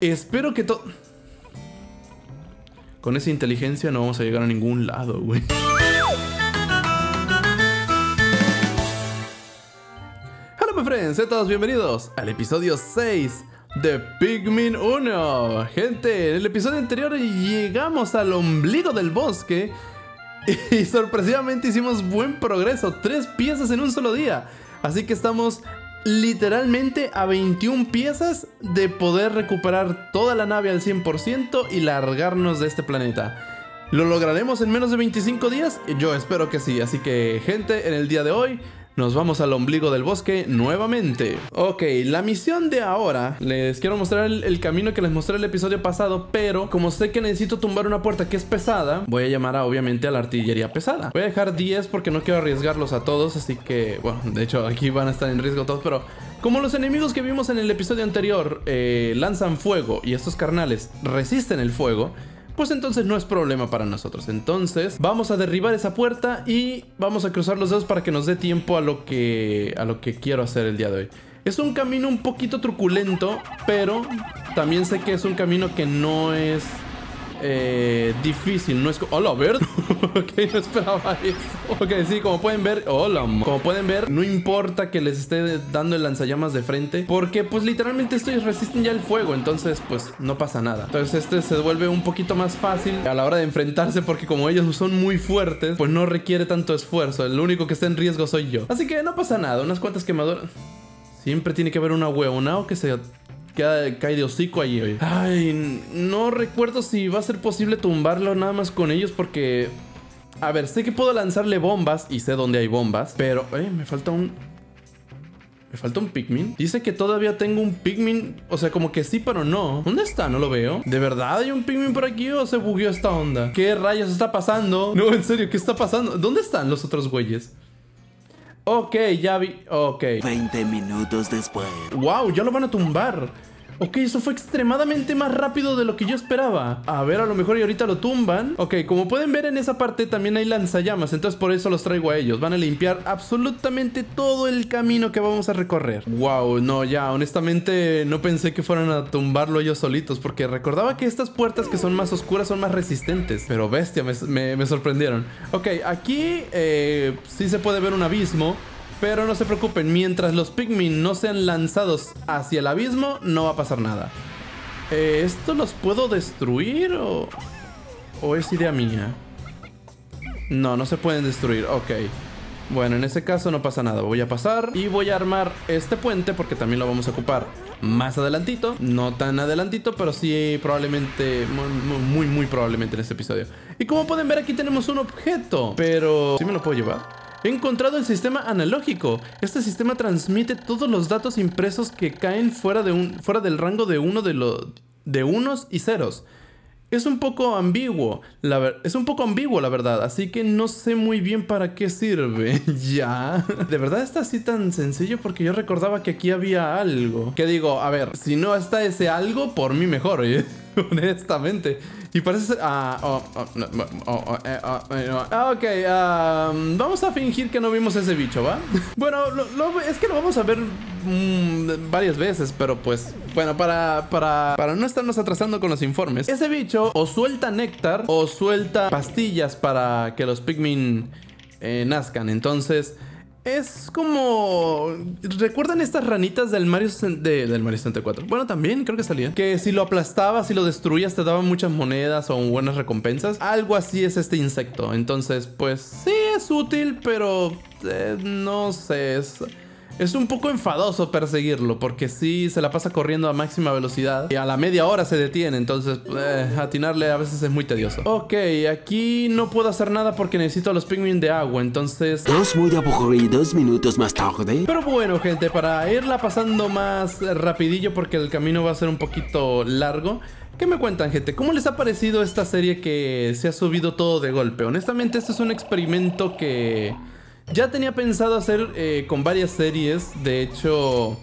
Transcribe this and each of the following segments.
Espero que todo... Con esa inteligencia no vamos a llegar a ningún lado, güey. Hola, my friends, sean todos bienvenidos al episodio 6 de Pikmin 1. Gente, en el episodio anterior llegamos al ombligo del bosque y sorpresivamente hicimos buen progreso, tres piezas en un solo día. Así que estamos literalmente a 21 piezas de poder recuperar toda la nave al 100% y largarnos de este planeta. ¿Lo lograremos en menos de 25 días? Yo espero que sí, así que gente, en el día de hoy nos vamos al ombligo del bosque nuevamente. Ok, la misión de ahora, les quiero mostrar el, camino que les mostré el episodio pasado, pero como sé que necesito tumbar una puerta que es pesada, voy a llamar a, obviamente a la artillería pesada. Voy a dejar 10 porque no quiero arriesgarlos a todos, así que, bueno, de hecho aquí van a estar en riesgo todos, pero como los enemigos que vimos en el episodio anterior eh, lanzan fuego y estos carnales resisten el fuego, pues entonces no es problema para nosotros. Entonces vamos a derribar esa puerta y vamos a cruzar los dedos para que nos dé tiempo a lo que, a lo que quiero hacer el día de hoy. Es un camino un poquito truculento, pero también sé que es un camino que no es eh, difícil, no es... ¡Hola, ver! ok, no esperaba eso. Ok, sí, como pueden ver... ¡Hola! Como pueden ver, no importa que les esté dando el lanzallamas de frente, porque pues literalmente estos resisten ya el fuego, entonces pues no pasa nada. Entonces este se vuelve un poquito más fácil a la hora de enfrentarse, porque como ellos son muy fuertes, pues no requiere tanto esfuerzo. El único que está en riesgo soy yo. Así que no pasa nada, unas cuantas quemaduras... Siempre tiene que haber una huevona o que se cae de hocico ahí, hoy. Ay, no recuerdo si va a ser posible tumbarlo nada más con ellos porque... A ver, sé que puedo lanzarle bombas y sé dónde hay bombas, pero... Eh, me falta un... Me falta un Pikmin. Dice que todavía tengo un Pikmin. O sea, como que sí, pero no. ¿Dónde está? No lo veo. ¿De verdad hay un Pikmin por aquí o se bugueó esta onda? ¿Qué rayos está pasando? No, en serio, ¿qué está pasando? ¿Dónde están los otros güeyes? Ok, ya vi. Ok. 20 minutos después. Wow, ya lo van a tumbar. Ok, eso fue extremadamente más rápido de lo que yo esperaba. A ver, a lo mejor y ahorita lo tumban. Ok, como pueden ver en esa parte también hay lanzallamas, entonces por eso los traigo a ellos. Van a limpiar absolutamente todo el camino que vamos a recorrer. Wow, no, ya, honestamente no pensé que fueran a tumbarlo ellos solitos, porque recordaba que estas puertas que son más oscuras son más resistentes. Pero bestia, me, sorprendieron. Ok, aquí eh, sí se puede ver un abismo. Pero no se preocupen, mientras los Pikmin no sean lanzados hacia el abismo, no va a pasar nada. Eh, ¿Esto los puedo destruir o, o es idea mía? No, no se pueden destruir, ok. Bueno, en ese caso no pasa nada. Voy a pasar y voy a armar este puente porque también lo vamos a ocupar más adelantito. No tan adelantito, pero sí probablemente, muy, muy, probablemente en este episodio. Y como pueden ver aquí tenemos un objeto, pero ¿sí me lo puedo llevar? He encontrado el sistema analógico. Este sistema transmite todos los datos impresos que caen fuera, de un, fuera del rango de uno de, los de unos y ceros. Es un poco ambiguo, la es un poco ambiguo la verdad, así que no sé muy bien para qué sirve. ya. De verdad está así tan sencillo porque yo recordaba que aquí había algo. Que digo, a ver, si no está ese algo, por mí mejor, ¿eh? honestamente. Y parece ser... Ah, ok, vamos a fingir que no vimos ese bicho, ¿va? bueno, es que lo vamos a ver mm, varias veces, pero pues... Bueno, para, para, para no estarnos atrasando con los informes. Ese bicho o suelta néctar o suelta pastillas para que los Pikmin eh, nazcan. Entonces... Es como... ¿Recuerdan estas ranitas del Mario, del Mario 64? Bueno, también creo que salían. Que si lo aplastabas y lo destruías te daban muchas monedas o buenas recompensas. Algo así es este insecto. Entonces, pues sí es útil, pero eh, no sé. Es... Es un poco enfadoso perseguirlo, porque sí se la pasa corriendo a máxima velocidad y a la media hora se detiene, entonces eh, atinarle a veces es muy tedioso. Ok, aquí no puedo hacer nada porque necesito a los Pikmin de agua, entonces... Es muy dos minutos más tarde. Pero bueno, gente, para irla pasando más rapidillo porque el camino va a ser un poquito largo... ¿Qué me cuentan, gente? ¿Cómo les ha parecido esta serie que se ha subido todo de golpe? Honestamente, este es un experimento que ya tenía pensado hacer eh, con varias series. De hecho,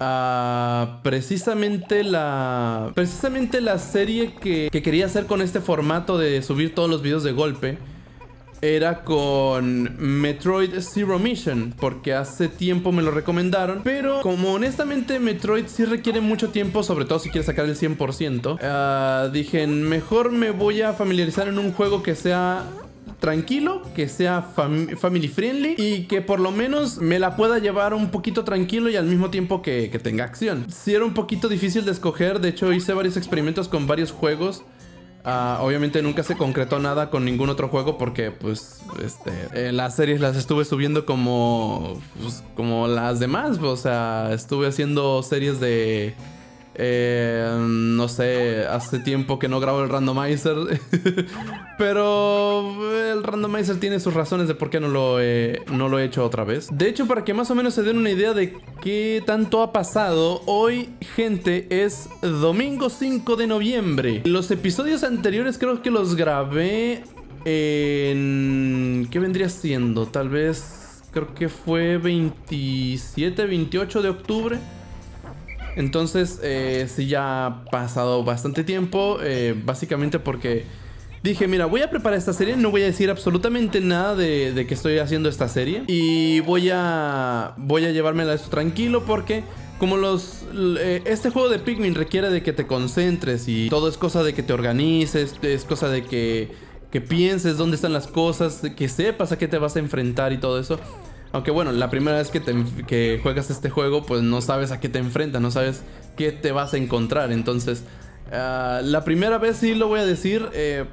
ah, precisamente la. Precisamente la serie que, que, quería hacer con este formato de subir todos los videos de golpe. era con Metroid Zero Mission, porque hace tiempo me lo recomendaron, pero como honestamente Metroid sí requiere mucho tiempo, sobre todo si quieres sacar el 100%, ah, dije, mejor me voy a familiarizar en un juego que sea tranquilo, que sea family friendly y que por lo menos me la pueda llevar un poquito tranquilo y al mismo tiempo que, que tenga acción. Si era un poquito difícil de escoger, de hecho hice varios experimentos con varios juegos. Ah, obviamente nunca se concretó nada con ningún otro juego porque pues este, eh, las series las estuve subiendo como, pues, como las demás. O sea, estuve haciendo series de eh, no sé, hace tiempo que no grabo el randomizer. pero el randomizer tiene sus razones de por qué no lo, he, no lo he hecho otra vez. De hecho, para que más o menos se den una idea de qué tanto ha pasado, hoy, gente, es domingo 5 de noviembre. Los episodios anteriores creo que los grabé en... ¿Qué vendría siendo? Tal vez... Creo que fue 27, 28 de octubre. Entonces, eh, sí, ya ha pasado bastante tiempo. Eh, básicamente porque dije, mira, voy a preparar esta serie. No voy a decir absolutamente nada de, que estoy haciendo esta serie. Y voy a, voy a llevármela esto tranquilo porque... Como los... Eh, este juego de Pikmin requiere de que te concentres y todo es cosa de que te organices, es cosa de que, que pienses dónde están las cosas, que sepas a qué te vas a enfrentar y todo eso. Aunque bueno, la primera vez que, juegas este juego, pues no sabes a qué te enfrentas, no sabes qué te vas a encontrar. Entonces, ah, la primera vez sí lo voy a decir, eh,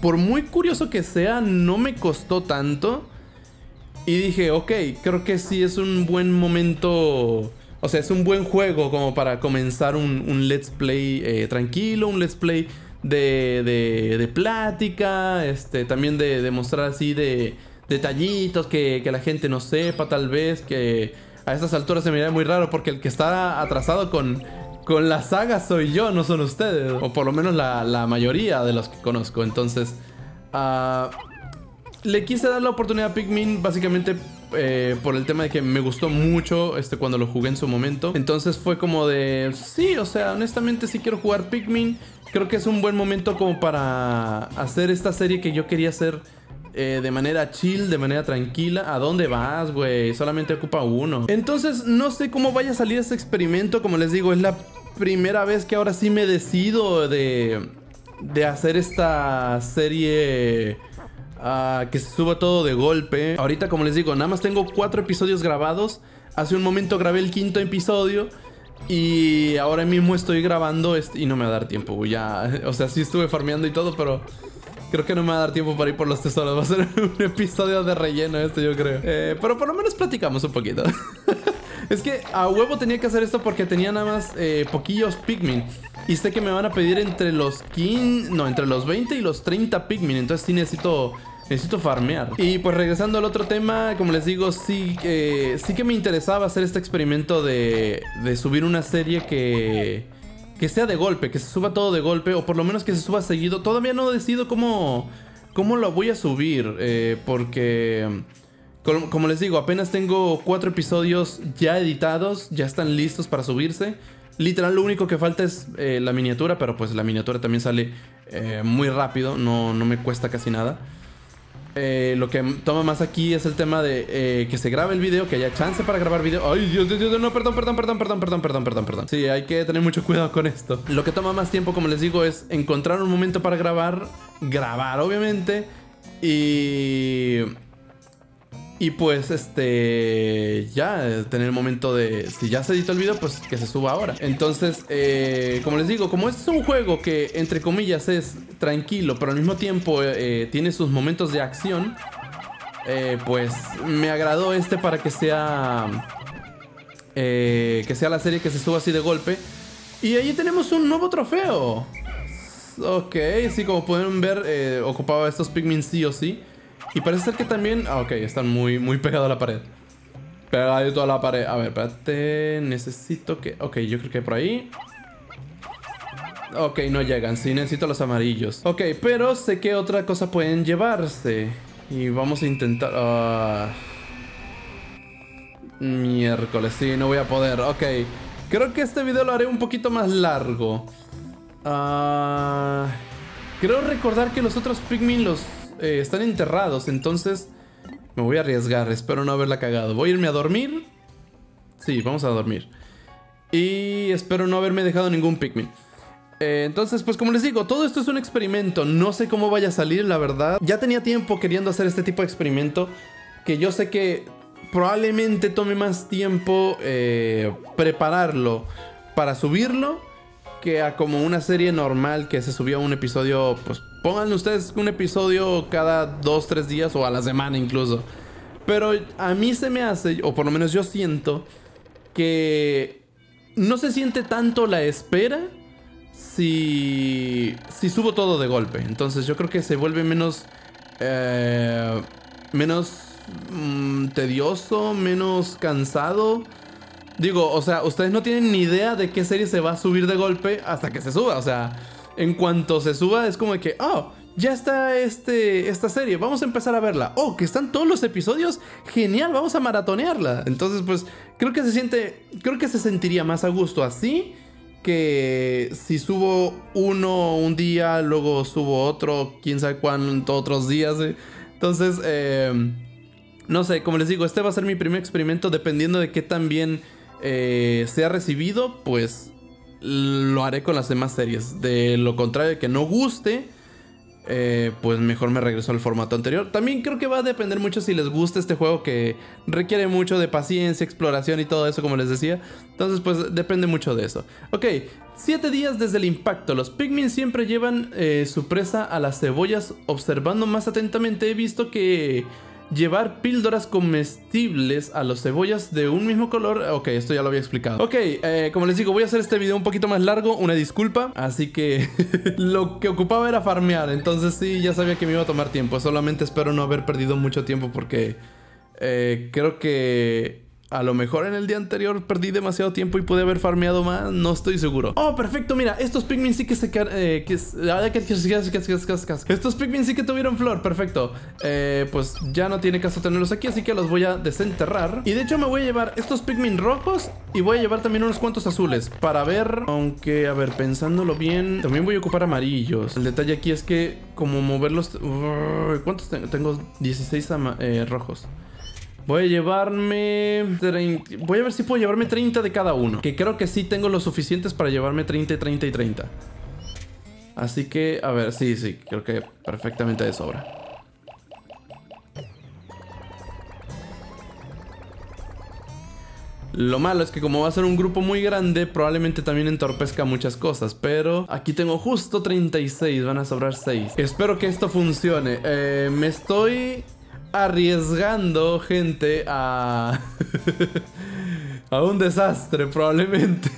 por muy curioso que sea, no me costó tanto. Y dije, ok, creo que sí es un buen momento. O sea, es un buen juego como para comenzar un, let's play eh, tranquilo, un let's play de, de, de plática, este, también de demostrar así de detallitos que, la gente no sepa, tal vez, que a estas alturas se me muy raro porque el que está atrasado con, con la saga soy yo, no son ustedes, o por lo menos la, mayoría de los que conozco. Entonces, ah, le quise dar la oportunidad a Pikmin básicamente eh, por el tema de que me gustó mucho este, cuando lo jugué en su momento. Entonces fue como de, sí, o sea, honestamente sí quiero jugar Pikmin. Creo que es un buen momento como para hacer esta serie que yo quería hacer eh, de manera chill, de manera tranquila. ¿A dónde vas, güey? Solamente ocupa uno. Entonces, no sé cómo vaya a salir este experimento. Como les digo, es la primera vez que ahora sí me decido de, de hacer esta serie... Ah, que se suba todo de golpe. Ahorita, como les digo, nada más tengo cuatro episodios grabados. Hace un momento grabé el quinto episodio. Y ahora mismo estoy grabando este, y no me va a dar tiempo. Ya, o sea, sí estuve farmeando y todo, pero Creo que no me va a dar tiempo para ir por los tesoros. Va a ser un episodio de relleno esto, yo creo. Eh, pero por lo menos platicamos un poquito. es que a huevo tenía que hacer esto porque tenía nada más eh, poquillos Pikmin. Y sé que me van a pedir entre los 15... No, entre los 20 y los 30 Pikmin. Entonces sí necesito... Necesito farmear. Y pues regresando al otro tema, como les digo, sí, eh, sí que me interesaba hacer este experimento de, de subir una serie que que sea de golpe, que se suba todo de golpe, o por lo menos que se suba seguido. Todavía no decido cómo, cómo lo voy a subir, eh, porque... Como, les digo, apenas tengo cuatro episodios ya editados, ya están listos para subirse. Literal, lo único que falta es eh, la miniatura, pero pues la miniatura también sale eh, muy rápido, no, no me cuesta casi nada. Eh, lo que toma más aquí es el tema de eh, que se grabe el video, que haya chance para grabar video. Ay, Dios, Dios, Dios, no, perdón, perdón, perdón, perdón, perdón, perdón, perdón, perdón. Sí, hay que tener mucho cuidado con esto. Lo que toma más tiempo, como les digo, es encontrar un momento para grabar, grabar, obviamente, y y pues, este, ya, tener el momento de, si ya se editó el video, pues que se suba ahora. Entonces, eh, como les digo, como este es un juego que, entre comillas, es tranquilo, pero al mismo tiempo eh, tiene sus momentos de acción, eh, pues me agradó este para que sea, que sea la serie que se suba así de golpe. Y ahí tenemos un nuevo trofeo. Ok, sí, como pueden ver, ocupaba estos Pikmin sí o sí. Y parece ser que también... Ah, ok, están muy, muy pegados a la pared. Pegado a la pared. A ver, espérate. Necesito que... Ok, yo creo que por ahí. Ok, no llegan. Sí, necesito los amarillos. Ok, pero sé que otra cosa pueden llevarse. Y vamos a intentar... Uh... Miércoles, sí, no voy a poder. Ok. Creo que este video lo haré un poquito más largo. Uh... Creo recordar que los otros Pikmin los eh, están enterrados, entonces me voy a arriesgar, espero no haberla cagado. Voy a irme a dormir. Sí, vamos a dormir. Y espero no haberme dejado ningún Pikmin. Eh, entonces, pues como les digo, todo esto es un experimento. No sé cómo vaya a salir, la verdad. Ya tenía tiempo queriendo hacer este tipo de experimento. Que yo sé que probablemente tome más tiempo eh, prepararlo para subirlo que a como una serie normal que se subía un episodio, pues pónganle ustedes un episodio cada dos, tres días o a la semana incluso. Pero a mí se me hace, o por lo menos yo siento, que no se siente tanto la espera si, si subo todo de golpe. Entonces yo creo que se vuelve menos... Eh, menos mm, tedioso, menos cansado. Digo, o sea, ustedes no tienen ni idea de qué serie se va a subir de golpe hasta que se suba. O sea, en cuanto se suba es como que, oh, ya está este, esta serie, vamos a empezar a verla. Oh, que están todos los episodios, genial, vamos a maratonearla. Entonces, pues, creo que se siente, creo que se sentiría más a gusto así que si subo uno un día, luego subo otro, quién sabe cuántos otros días. ¿eh? Entonces, eh, no sé, como les digo, este va a ser mi primer experimento dependiendo de qué tan bien eh, sea recibido, pues lo haré con las demás series. De lo contrario, que no guste, eh, pues mejor me regreso al formato anterior. También creo que va a depender mucho si les gusta este juego que requiere mucho de paciencia, exploración y todo eso, como les decía. Entonces, pues depende mucho de eso. Ok, 7 días desde el impacto. Los Pikmin siempre llevan eh, su presa a las cebollas. Observando más atentamente, he visto que llevar píldoras comestibles a los cebollas de un mismo color. Ok, esto ya lo había explicado. Ok, eh, como les digo, voy a hacer este video un poquito más largo, una disculpa. Así que lo que ocupaba era farmear. Entonces sí, ya sabía que me iba a tomar tiempo. Solamente espero no haber perdido mucho tiempo porque eh, creo que a lo mejor en el día anterior perdí demasiado tiempo y pude haber farmeado más, no estoy seguro. Oh, perfecto, mira, estos Pikmin sí que se eh, que, Estos Pikmin sí que tuvieron flor, perfecto. Eh, pues ya no tiene caso tenerlos aquí, así que los voy a desenterrar. Y de hecho me voy a llevar estos Pikmin rojos y voy a llevar también unos cuantos azules para ver, aunque, a ver, pensándolo bien, también voy a ocupar amarillos. El detalle aquí es que como moverlos... ¿Cuántos tengo? Tengo 16 eh, rojos. Voy a llevarme... Voy a ver si puedo llevarme 30 de cada uno. Que creo que sí tengo los suficientes para llevarme 30, 30 y 30. Así que, a ver, sí, sí. Creo que perfectamente de sobra. Lo malo es que como va a ser un grupo muy grande, probablemente también entorpezca muchas cosas. Pero aquí tengo justo 36, van a sobrar 6. Espero que esto funcione. Eh, me estoy arriesgando gente a... a un desastre probablemente.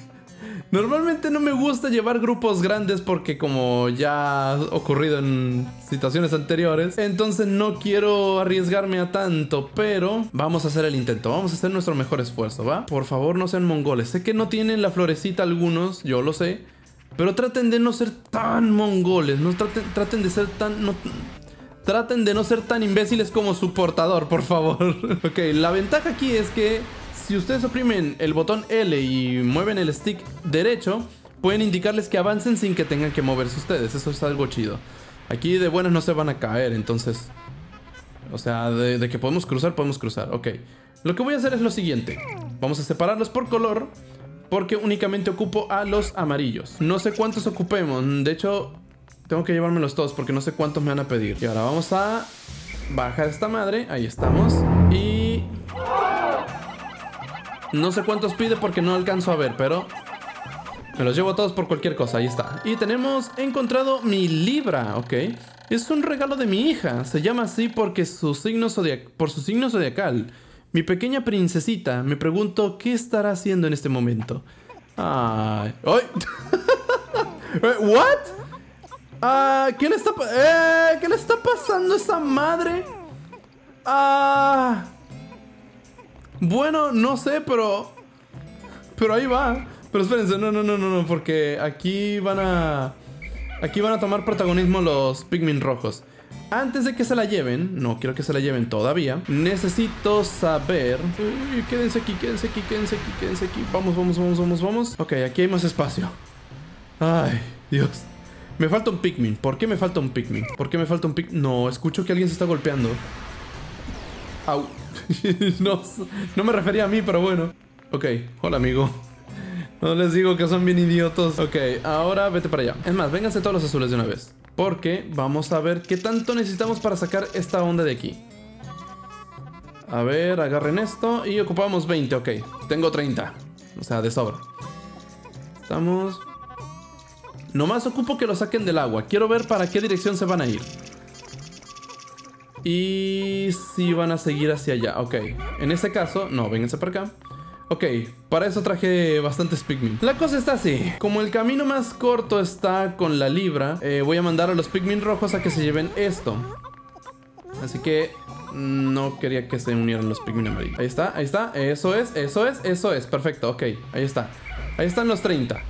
Normalmente no me gusta llevar grupos grandes porque como ya ha ocurrido en situaciones anteriores, entonces no quiero arriesgarme a tanto, pero vamos a hacer el intento, vamos a hacer nuestro mejor esfuerzo, ¿va? Por favor no sean mongoles, sé que no tienen la florecita algunos, yo lo sé, pero traten de no ser tan mongoles, no traten, traten de ser tan... Traten de no ser tan imbéciles como su portador, por favor. ok, la ventaja aquí es que si ustedes oprimen el botón L y mueven el stick derecho, pueden indicarles que avancen sin que tengan que moverse ustedes. Eso es algo chido. Aquí de buenas no se van a caer, entonces... O sea, de, de, que podemos cruzar, podemos cruzar. Ok. Lo que voy a hacer es lo siguiente. Vamos a separarlos por color. Porque únicamente ocupo a los amarillos. No sé cuántos ocupemos. De hecho, tengo que llevármelos todos porque no sé cuántos me van a pedir. Y ahora vamos a bajar esta madre. Ahí estamos. Y... No sé cuántos pide porque no alcanzo a ver, pero... Me los llevo todos por cualquier cosa, ahí está. Y tenemos encontrado mi libra, ok. Es un regalo de mi hija. Se llama así porque su signo por su signo zodiacal. Mi pequeña princesita. Me pregunto qué estará haciendo en este momento. Ay. ¡Ay! ¿What? Ah, ¿qué le está eh, ¿Qué le está pasando a esa madre? Ah. Bueno, no sé, pero. Pero ahí va. Pero espérense, no, no, no, no, no, porque aquí van a. Aquí van a tomar protagonismo los Pikmin rojos. Antes de que se la lleven, no quiero que se la lleven todavía, necesito saber... Uy, quédense aquí, quédense aquí, quédense aquí, quédense aquí. Vamos, vamos, vamos, vamos, vamos. Ok, aquí hay más espacio. Ay, Dios. Me falta un Pikmin. ¿Por qué me falta un Pikmin? ¿Por qué me falta un Pikmin? No, escucho que alguien se está golpeando. Au. no, no me refería a mí, pero bueno. Ok, hola amigo. No les digo que son bien idiotos. Ok, ahora vete para allá. Es más, vénganse todos los azules de una vez. Porque vamos a ver qué tanto necesitamos para sacar esta onda de aquí. A ver, agarren esto y ocupamos 20, ok. Tengo 30. O sea, de sobra. Estamos... Nomás ocupo que lo saquen del agua. Quiero ver para qué dirección se van a ir. Y si van a seguir hacia allá. Ok. En este caso... No, vénganse para acá. Ok, para eso traje bastantes Pikmin. La cosa está así. Como el camino más corto está con la libra, eh, voy a mandar a los Pikmin rojos a que se lleven esto. Así que no quería que se unieran los Pikmin amarillos. Ahí está, ahí está. Eso es, eso es, eso es. Perfecto, ok. Ahí está. Ahí están los 30.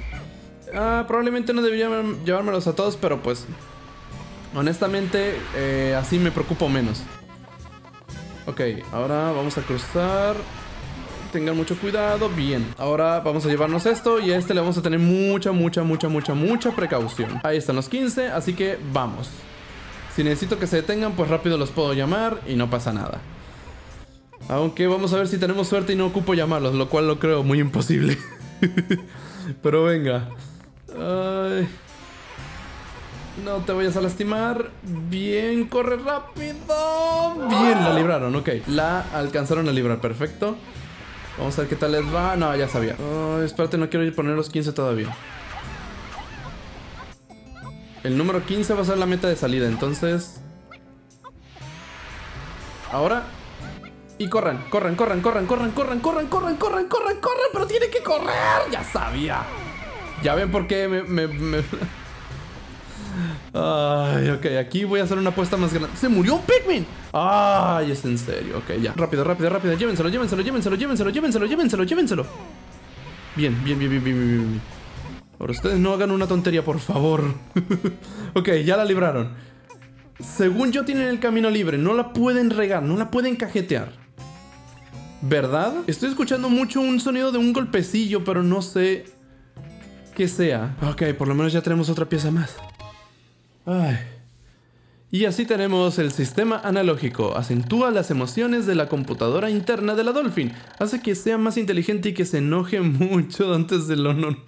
Ah, probablemente no debería llevármelos a todos, pero pues... Honestamente, eh, así me preocupo menos. Ok, ahora vamos a cruzar. Tengan mucho cuidado. Bien, ahora vamos a llevarnos esto y a este le vamos a tener mucha, mucha, mucha, mucha, mucha precaución. Ahí están los 15, así que vamos. Si necesito que se detengan, pues rápido los puedo llamar y no pasa nada. Aunque vamos a ver si tenemos suerte y no ocupo llamarlos, lo cual lo creo muy imposible. Pero venga. Ay. No te vayas a lastimar. Bien, corre rápido. Bien, la libraron, ok. La alcanzaron a librar, perfecto. Vamos a ver qué tal les va. No, ya sabía. Espérate, no quiero poner los 15 todavía. El número 15 va a ser la meta de salida, entonces... Ahora... Y corran, corran, corran, corran, corran, corran, corran, corran, corran, corran, corran, pero tiene que correr. Ya sabía. Ya ven por qué me... Ay, ok, aquí voy a hacer una apuesta más grande. ¡Se murió un Pikmin! Ay, es en serio. Ok, ya. Rápido, rápido, rápido. Llévenselo, llévenselo, llévenselo, llévenselo, llévenselo, llévenselo, llévenselo. Bien, bien, bien, bien, bien, bien, bien. Ahora ustedes no hagan una tontería, por favor. ok, ya la libraron. Según yo tienen el camino libre, no la pueden regar, no la pueden cajetear. ¿Verdad? Estoy escuchando mucho un sonido de un golpecillo, pero no sé qué sea. Ok, por lo menos ya tenemos otra pieza más. Ay. Y así tenemos el sistema analógico. Acentúa las emociones de la computadora interna de la Dolphin. Hace que sea más inteligente y que se enoje mucho antes de lo normal.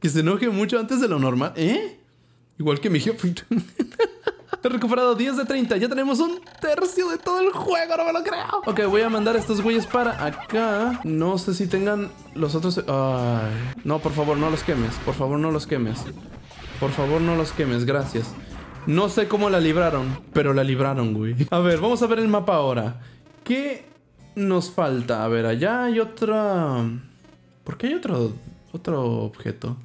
Que se enoje mucho antes de lo normal. ¿Eh? Igual que mi jefe. He recuperado 10 de 30. Ya tenemos un tercio de todo el juego, no me lo creo. Ok, voy a mandar a estos güeyes para acá. No sé si tengan los otros... Ay. No, por favor, no los quemes. Por favor, no los quemes. Por favor, no los quemes, gracias. No sé cómo la libraron, pero la libraron, güey. A ver, vamos a ver el mapa ahora. ¿Qué nos falta? A ver, allá hay otra... ¿Por qué hay otro, otro objeto?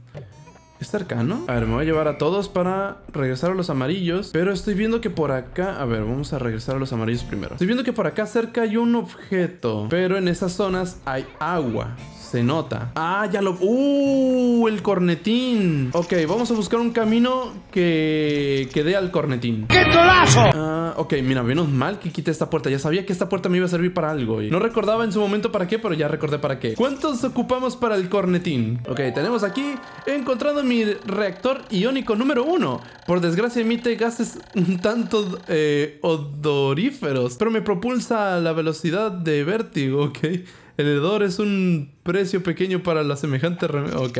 ¿Es cercano? A ver, me voy a llevar a todos para regresar a los amarillos. Pero estoy viendo que por acá... A ver, vamos a regresar a los amarillos primero. Estoy viendo que por acá cerca hay un objeto. Pero en esas zonas hay agua. Se nota. Ah, ya lo... ¡Uh! El cornetín. Ok, vamos a buscar un camino que... Que dé al cornetín. ¡Qué tolazo! Ah, ok, mira, menos mal que quité esta puerta. Ya sabía que esta puerta me iba a servir para algo. Y no recordaba en su momento para qué, pero ya recordé para qué. ¿Cuántos ocupamos para el cornetín? Ok, tenemos aquí... He encontrado mi reactor iónico número uno. Por desgracia emite gases un tanto eh, odoríferos. Pero me propulsa a la velocidad de vértigo, ok. El hedor es un precio pequeño para la semejante Ok.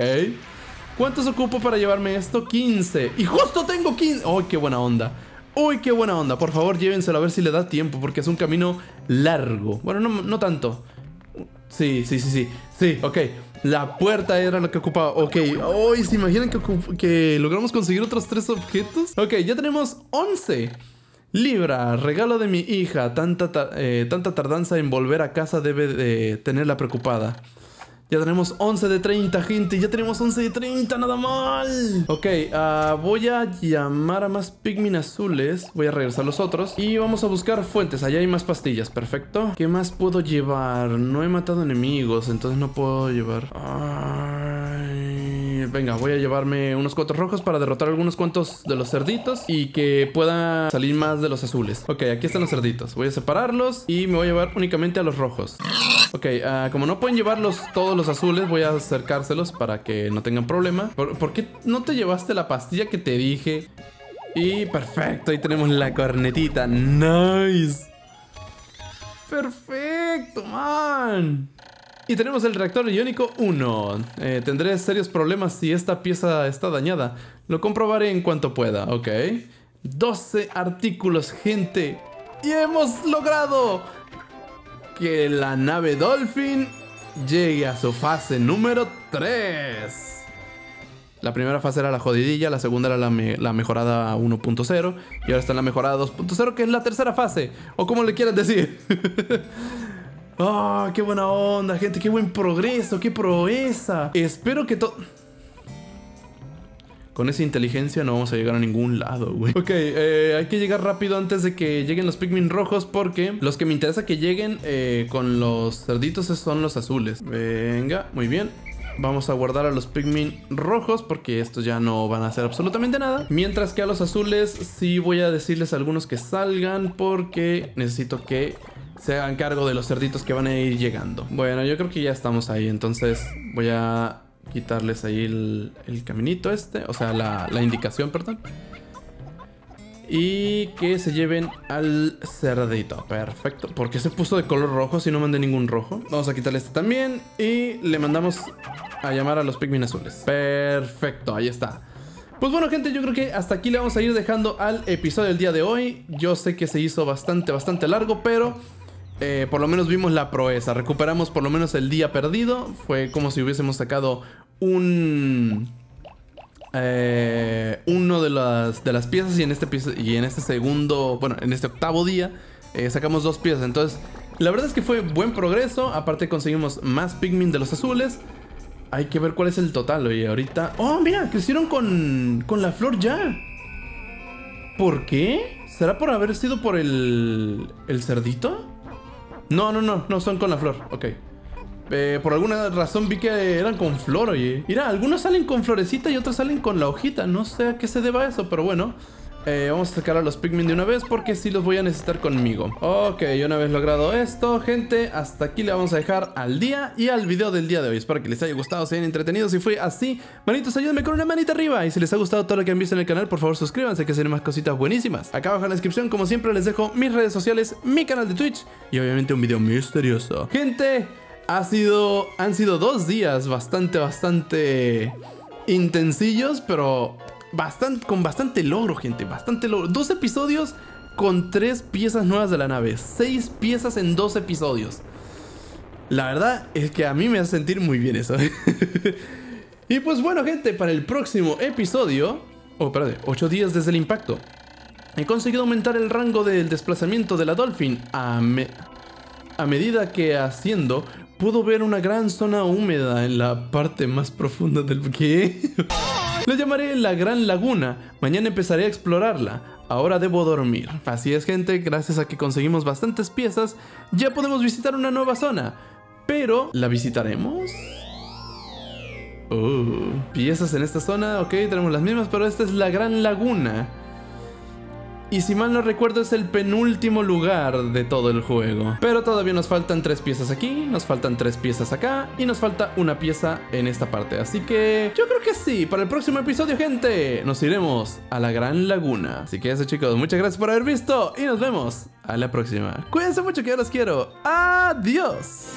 ¿Cuántos ocupo para llevarme esto? 15. Y justo tengo 15. ¡Uy, qué buena onda! ¡Uy, qué buena onda! Por favor, llévenselo a ver si le da tiempo, porque es un camino largo. Bueno, no, no tanto. Sí, sí, sí, sí. Sí, ok. La puerta era lo que ocupaba. Ok. Uy, ¿se imaginan que, que logramos conseguir otros tres objetos? Ok, ya tenemos 11. Libra, regalo de mi hija. Tanta, eh, tanta tardanza en volver a casa debe de tenerla preocupada. Ya tenemos 11 de 30, gente. Ya tenemos 11 de 30, nada mal. Ok, uh, voy a llamar a más Pikmin azules. Voy a regresar los otros. Y vamos a buscar fuentes. Allá hay más pastillas, perfecto. ¿Qué más puedo llevar? No he matado enemigos, entonces no puedo llevar. Ay, venga, voy a llevarme unos cuantos rojos para derrotar algunos cuantos de los cerditos y que pueda salir más de los azules. Ok, aquí están los cerditos. Voy a separarlos y me voy a llevar únicamente a los rojos. Ok, uh, como no pueden llevarlos todos los azules, voy a acercárselos para que no tengan problema. ¿Por, ¿Por, qué no te llevaste la pastilla que te dije? Y perfecto, ahí tenemos la cornetita. Nice. Perfecto, man. Y tenemos el reactor iónico 1. Eh, tendré serios problemas si esta pieza está dañada. Lo comprobaré en cuanto pueda, ok. 12 artículos, gente. Y hemos logrado que la nave Dolphin llegue a su fase número 3. La primera fase era la jodidilla, la segunda era la, me la mejorada 1.0 y ahora está en la mejorada 2.0 que es la tercera fase, o como le quieras decir. ¡Oh, qué buena onda, gente! ¡Qué buen progreso! ¡Qué proeza! Espero que todo... Con esa inteligencia no vamos a llegar a ningún lado, güey. Ok, eh, hay que llegar rápido antes de que lleguen los Pikmin rojos porque los que me interesa que lleguen eh, con los cerditos son los azules. Venga, muy bien. Vamos a guardar a los Pikmin rojos porque estos ya no van a hacer absolutamente nada. Mientras que a los azules sí voy a decirles a algunos que salgan porque necesito que se hagan cargo de los cerditos que van a ir llegando. Bueno, yo creo que ya estamos ahí, entonces voy a quitarles ahí el, caminito este, o sea, la, la indicación, perdón. Y que se lleven al cerdito. Perfecto. ¿Por qué se puso de color rojo si no mandé ningún rojo? Vamos a quitarle este también. Y le mandamos a llamar a los Pikmin azules. Perfecto, ahí está. Pues bueno gente, yo creo que hasta aquí le vamos a ir dejando al episodio del día de hoy. Yo sé que se hizo bastante, bastante largo, pero eh, por lo menos vimos la proeza. Recuperamos por lo menos el día perdido. Fue como si hubiésemos sacado un... Eh, uno de las, de las piezas y en, este y en este segundo, bueno, en este octavo día eh, sacamos dos piezas. Entonces, la verdad es que fue buen progreso. Aparte conseguimos más Pikmin de los azules. Hay que ver cuál es el total, oye, ahorita... ¡Oh, mira! Crecieron con, con la flor ya. ¿Por qué? ¿Será por haber sido por el, el cerdito? No, no, no, no son con la flor, ok. Eh, por alguna razón vi que eran con flor, oye. Mira, algunos salen con florecita y otros salen con la hojita. No sé a qué se deba eso, pero bueno. Eh, vamos a sacar a los Pikmin de una vez porque sí los voy a necesitar conmigo. Ok, una vez logrado esto, gente, hasta aquí le vamos a dejar al día y al video del día de hoy. Espero que les haya gustado, se hayan entretenido. Si fue así, manitos, ayúdenme con una manita arriba. Y si les ha gustado todo lo que han visto en el canal, por favor suscríbanse que serán más cositas buenísimas. Acá abajo en la descripción, como siempre, les dejo mis redes sociales, mi canal de Twitch y obviamente un video misterioso. Gente, ha sido, han sido dos días bastante, bastante intensillos, pero bastante, con bastante logro, gente. Bastante logro. Dos episodios con tres piezas nuevas de la nave. Seis piezas en dos episodios. La verdad es que a mí me hace sentir muy bien eso. y pues bueno, gente, para el próximo episodio... Oh, espérate, ocho días desde el impacto. He conseguido aumentar el rango del desplazamiento de la Dolphin a, a medida que haciendo pudo ver una gran zona húmeda en la parte más profunda del... ¿Qué? Lo llamaré la Gran Laguna. Mañana empezaré a explorarla. Ahora debo dormir. Así es gente, gracias a que conseguimos bastantes piezas, ya podemos visitar una nueva zona. Pero, ¿la visitaremos? Oh, piezas en esta zona, ok, tenemos las mismas, pero esta es la Gran Laguna. Y si mal no recuerdo es el penúltimo lugar de todo el juego. Pero todavía nos faltan tres piezas aquí, nos faltan tres piezas acá y nos falta una pieza en esta parte. Así que yo creo que sí, para el próximo episodio gente, nos iremos a la Gran Laguna. Así que eso chicos, muchas gracias por haber visto y nos vemos a la próxima. Cuídense mucho que yo los quiero. Adiós.